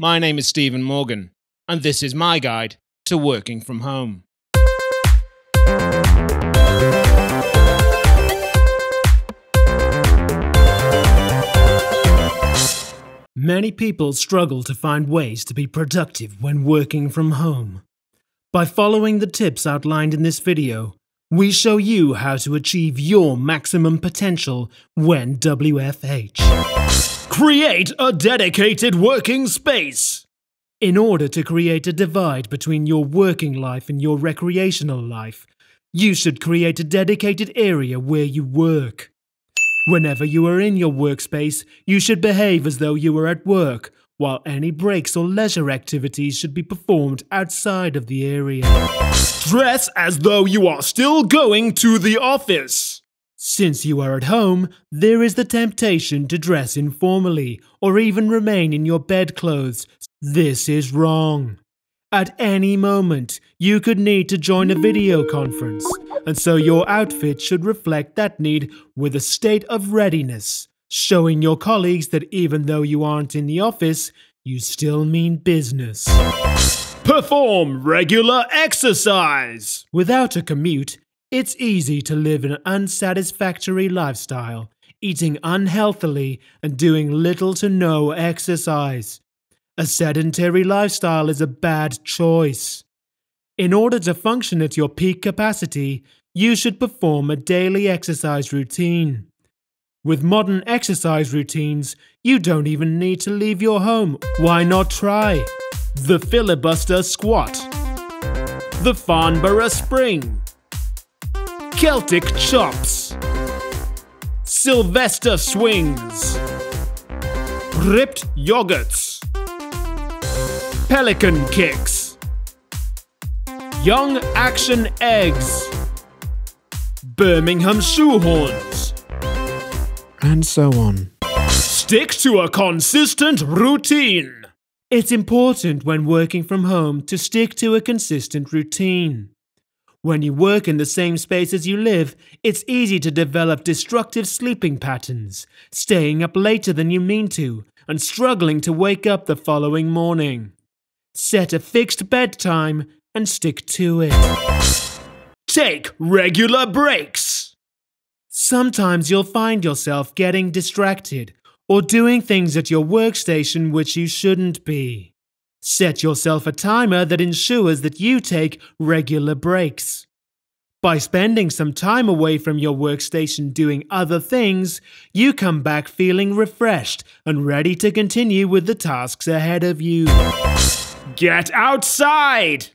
my name is Stephen Morgan, and this is my guide to working from home. Many people struggle to find ways to be productive when working from home. By following the tips outlined in this video, we show you how to achieve your maximum potential when WFH. Create a dedicated working space. In order to create a divide between your working life and your recreational life, you should create a dedicated area where you work. Whenever you are in your workspace, you should behave as though you were at work, while any breaks or leisure activities should be performed outside of the area. Dress as though you are still going to the office. Since you are at home, there is the temptation to dress informally or even remain in your bedclothes. This is wrong. At any moment, you could need to join a video conference, and so your outfit should reflect that need with a state of readiness, showing your colleagues that even though you aren't in the office, you still mean business. Perform regular exercise. Without a commute, it's easy to live an unsatisfactory lifestyle, eating unhealthily and doing little to no exercise. A sedentary lifestyle is a bad choice. In order to function at your peak capacity, you should perform a daily exercise routine. With modern exercise routines, you don't even need to leave your home. Why not try? The filibuster squat. The Farnborough spring. Celtic chops. Sylvester swings. Ripped yogurts. Pelican kicks. Young action eggs. Birmingham shoehorns. And so on. Stick to a consistent routine. It's important when working from home to stick to a consistent routine. When you work in the same space as you live, it's easy to develop destructive sleeping patterns, staying up later than you mean to, and struggling to wake up the following morning. Set a fixed bedtime and stick to it. Take regular breaks. Sometimes you'll find yourself getting distracted or doing things at your workstation which you shouldn't be. Set yourself a timer that ensures that you take regular breaks. By spending some time away from your workstation doing other things, you come back feeling refreshed and ready to continue with the tasks ahead of you. Get outside!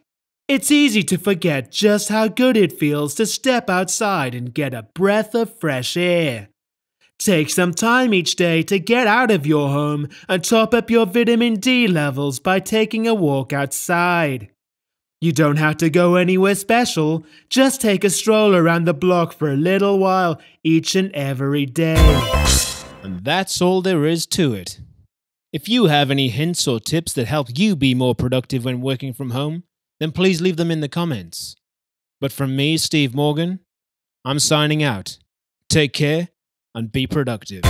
It's easy to forget just how good it feels to step outside and get a breath of fresh air. Take some time each day to get out of your home and top up your vitamin D levels by taking a walk outside. You don't have to go anywhere special, just take a stroll around the block for a little while each and every day. And that's all there is to it. If you have any hints or tips that help you be more productive when working from home, then please leave them in the comments. But from me, Steve Morgan, I'm signing out. Take care and be productive.